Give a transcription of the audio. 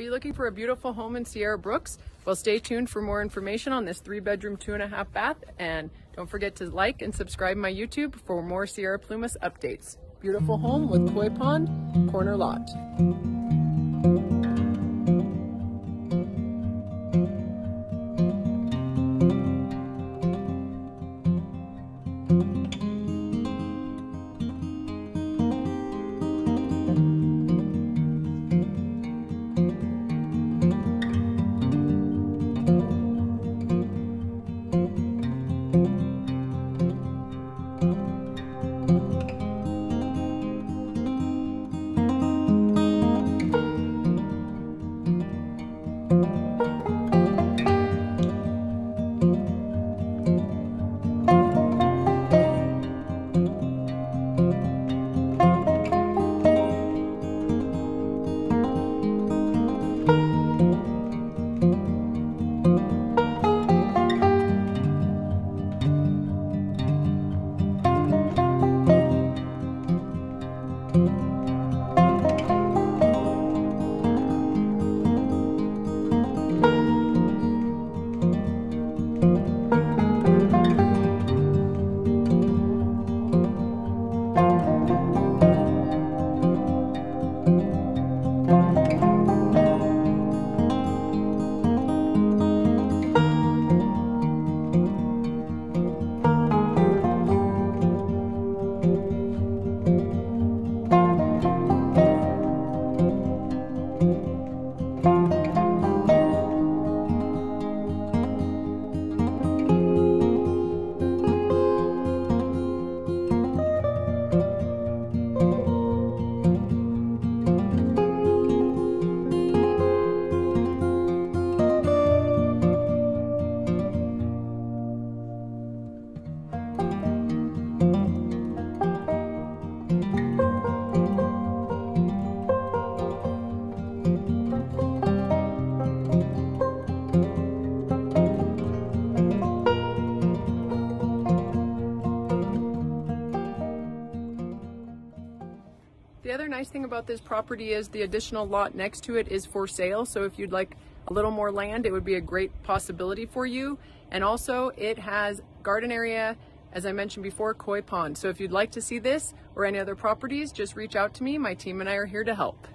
you looking for a beautiful home in Sierra Brooks? Well, stay tuned for more information on this three bedroom, two and a half bath. And don't forget to like and subscribe my YouTube for more Sierra Plumas updates. Beautiful home with koi pond, corner lot. thank mm -hmm. you The other nice thing about this property is the additional lot next to it is for sale. So if you'd like a little more land, it would be a great possibility for you. And also it has garden area, as I mentioned before, koi pond. So if you'd like to see this or any other properties, just reach out to me. My team and I are here to help.